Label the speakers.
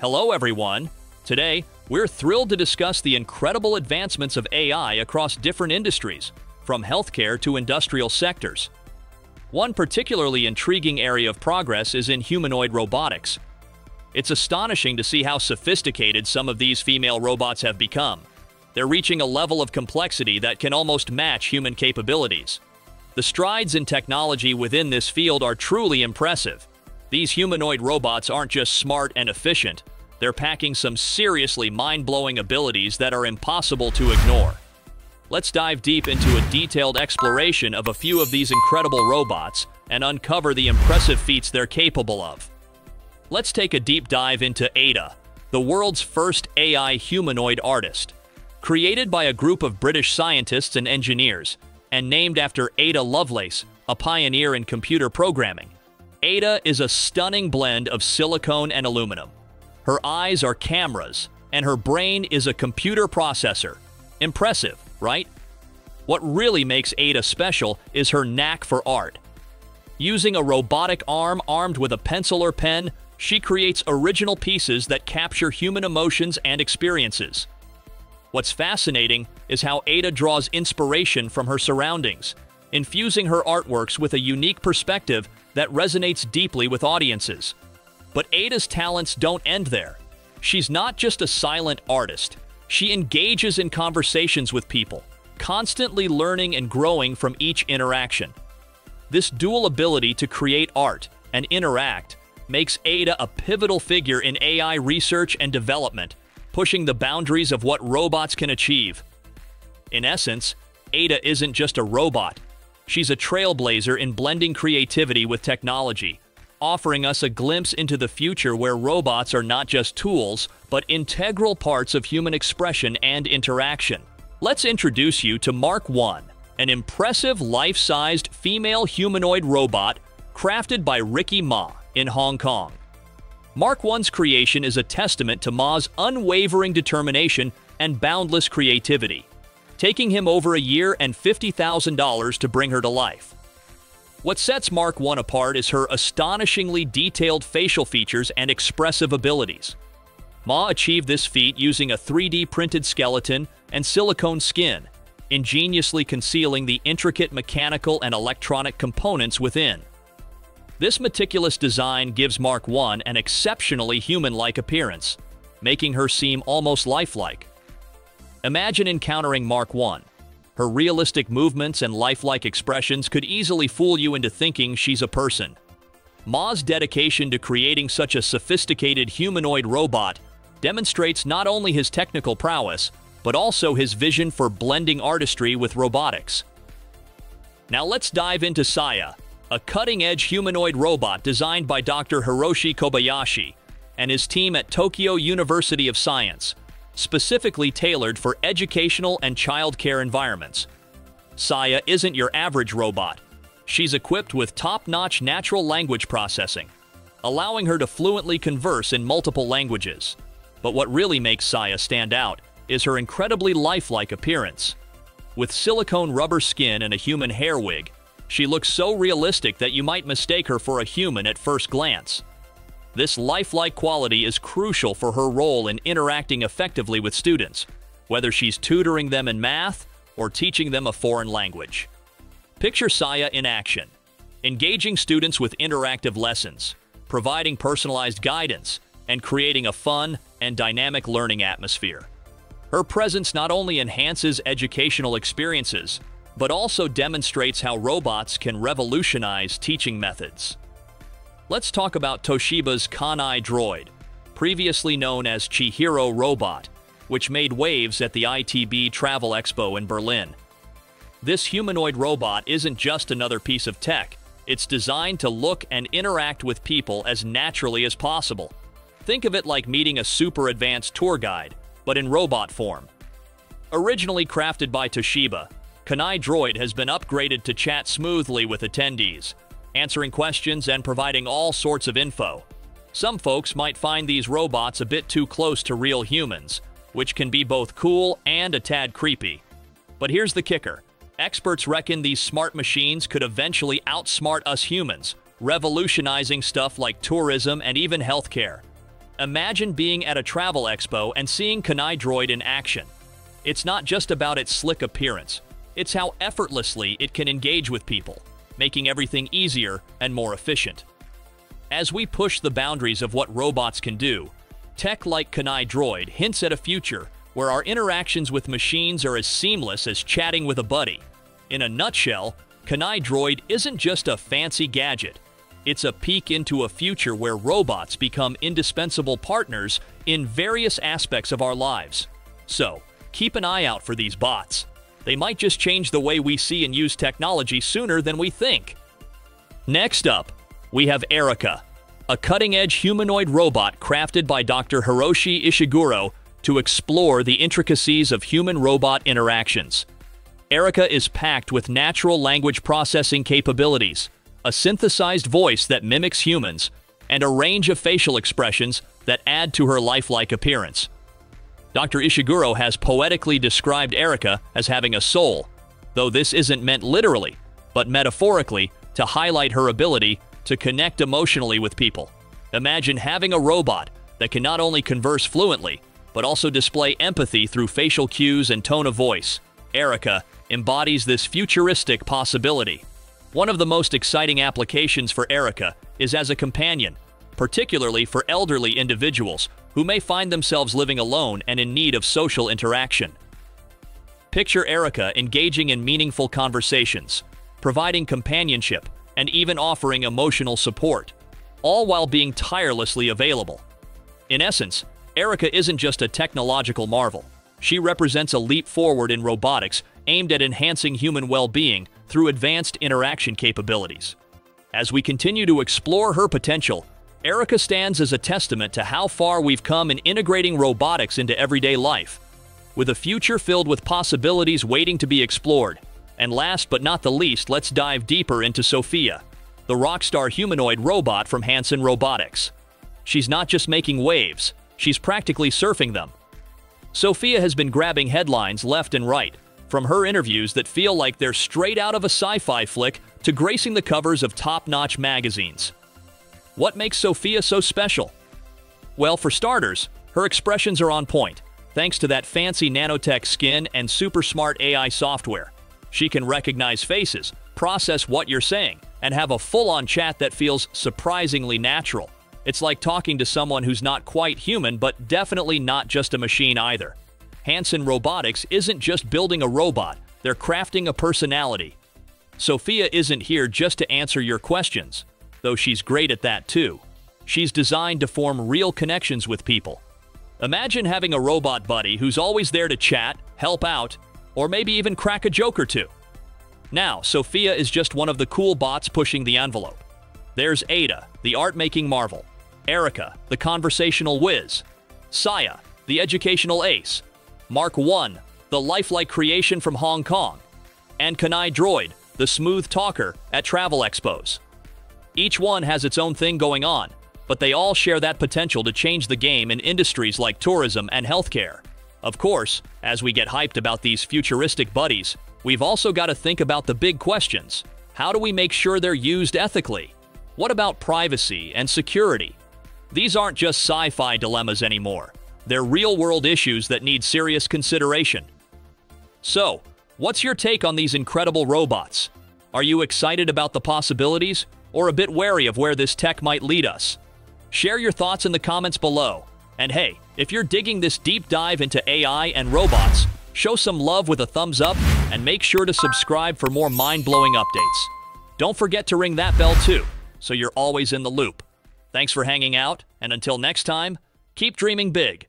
Speaker 1: Hello, everyone. Today, we're thrilled to discuss the incredible advancements of AI across different industries, from healthcare to industrial sectors. One particularly intriguing area of progress is in humanoid robotics. It's astonishing to see how sophisticated some of these female robots have become. They're reaching a level of complexity that can almost match human capabilities. The strides in technology within this field are truly impressive. These humanoid robots aren't just smart and efficient, they're packing some seriously mind-blowing abilities that are impossible to ignore. Let's dive deep into a detailed exploration of a few of these incredible robots and uncover the impressive feats they're capable of. Let's take a deep dive into Ada, the world's first AI humanoid artist. Created by a group of British scientists and engineers, and named after Ada Lovelace, a pioneer in computer programming, Ada is a stunning blend of silicone and aluminum. Her eyes are cameras, and her brain is a computer processor. Impressive, right? What really makes Ada special is her knack for art. Using a robotic arm armed with a pencil or pen, she creates original pieces that capture human emotions and experiences. What's fascinating is how Ada draws inspiration from her surroundings, infusing her artworks with a unique perspective that resonates deeply with audiences. But Ada's talents don't end there. She's not just a silent artist. She engages in conversations with people, constantly learning and growing from each interaction. This dual ability to create art and interact makes Ada a pivotal figure in AI research and development, pushing the boundaries of what robots can achieve. In essence, Ada isn't just a robot. She's a trailblazer in blending creativity with technology, offering us a glimpse into the future where robots are not just tools, but integral parts of human expression and interaction. Let's introduce you to Mark 1, an impressive life-sized female humanoid robot crafted by Ricky Ma in Hong Kong. Mark 1's creation is a testament to Ma's unwavering determination and boundless creativity, taking him over a year and $50,000 to bring her to life. What sets Mark 1 apart is her astonishingly detailed facial features and expressive abilities. Ma achieved this feat using a 3D printed skeleton and silicone skin, ingeniously concealing the intricate mechanical and electronic components within. This meticulous design gives Mark 1 an exceptionally human-like appearance, making her seem almost lifelike. Imagine encountering Mark 1, her realistic movements and lifelike expressions could easily fool you into thinking she's a person. Ma's dedication to creating such a sophisticated humanoid robot demonstrates not only his technical prowess, but also his vision for blending artistry with robotics. Now let's dive into Saya, a cutting-edge humanoid robot designed by Dr. Hiroshi Kobayashi and his team at Tokyo University of Science, specifically tailored for educational and childcare environments. Saya isn't your average robot. She's equipped with top-notch natural language processing, allowing her to fluently converse in multiple languages. But what really makes Saya stand out is her incredibly lifelike appearance. With silicone rubber skin and a human hair wig, she looks so realistic that you might mistake her for a human at first glance. This lifelike quality is crucial for her role in interacting effectively with students, whether she's tutoring them in math or teaching them a foreign language. Picture Saya in action, engaging students with interactive lessons, providing personalized guidance, and creating a fun and dynamic learning atmosphere. Her presence not only enhances educational experiences, but also demonstrates how robots can revolutionize teaching methods. Let's talk about Toshiba's Kanai Droid, previously known as Chihiro Robot, which made waves at the ITB Travel Expo in Berlin. This humanoid robot isn't just another piece of tech, it's designed to look and interact with people as naturally as possible. Think of it like meeting a super advanced tour guide, but in robot form. Originally crafted by Toshiba, Kanai Droid has been upgraded to chat smoothly with attendees, answering questions and providing all sorts of info. Some folks might find these robots a bit too close to real humans, which can be both cool and a tad creepy. But here's the kicker. Experts reckon these smart machines could eventually outsmart us humans, revolutionizing stuff like tourism and even healthcare. Imagine being at a travel expo and seeing Kanai Droid in action. It's not just about its slick appearance, it's how effortlessly it can engage with people, making everything easier and more efficient. As we push the boundaries of what robots can do, tech like Kanai Droid hints at a future where our interactions with machines are as seamless as chatting with a buddy. In a nutshell, Kanai Droid isn't just a fancy gadget. It's a peek into a future where robots become indispensable partners in various aspects of our lives. So, keep an eye out for these bots. They might just change the way we see and use technology sooner than we think. Next up, we have Erica, a cutting-edge humanoid robot crafted by Dr. Hiroshi Ishiguro to explore the intricacies of human-robot interactions. Erica is packed with natural language processing capabilities, a synthesized voice that mimics humans, and a range of facial expressions that add to her lifelike appearance. Dr. Ishiguro has poetically described Erica as having a soul, though this isn't meant literally, but metaphorically to highlight her ability to connect emotionally with people. Imagine having a robot that can not only converse fluently, but also display empathy through facial cues and tone of voice. Erica embodies this futuristic possibility. One of the most exciting applications for Erica is as a companion, particularly for elderly individuals who may find themselves living alone and in need of social interaction. Picture Erica engaging in meaningful conversations, providing companionship, and even offering emotional support, all while being tirelessly available. In essence, Erica isn't just a technological marvel. She represents a leap forward in robotics aimed at enhancing human well-being through advanced interaction capabilities. As we continue to explore her potential, Erica stands as a testament to how far we've come in integrating robotics into everyday life, with a future filled with possibilities waiting to be explored. And last but not the least, let's dive deeper into Sophia, the rockstar humanoid robot from Hanson Robotics. She's not just making waves, she's practically surfing them. Sophia has been grabbing headlines left and right, from her interviews that feel like they're straight out of a sci-fi flick to gracing the covers of top-notch magazines. What makes Sophia so special? Well, for starters, her expressions are on point, thanks to that fancy nanotech skin and super smart AI software. She can recognize faces, process what you're saying, and have a full-on chat that feels surprisingly natural. It's like talking to someone who's not quite human, but definitely not just a machine either. Hanson Robotics isn't just building a robot, they're crafting a personality. Sophia isn't here just to answer your questions, though she's great at that too. She's designed to form real connections with people. Imagine having a robot buddy who's always there to chat, help out, or maybe even crack a joke or two. Now, Sophia is just one of the cool bots pushing the envelope. There's Ada, the art-making marvel. Erica, the conversational whiz, Saya, the educational ace, Mark 1, the lifelike creation from Hong Kong, and Kanai Droid, the smooth talker at travel expos. Each one has its own thing going on, but they all share that potential to change the game in industries like tourism and healthcare. Of course, as we get hyped about these futuristic buddies, we've also got to think about the big questions. How do we make sure they're used ethically? What about privacy and security? These aren't just sci-fi dilemmas anymore. They're real-world issues that need serious consideration. So, what's your take on these incredible robots? Are you excited about the possibilities, or a bit wary of where this tech might lead us? Share your thoughts in the comments below. And hey, if you're digging this deep dive into AI and robots, show some love with a thumbs up and make sure to subscribe for more mind-blowing updates. Don't forget to ring that bell too, so you're always in the loop. Thanks for hanging out, and until next time, keep dreaming big.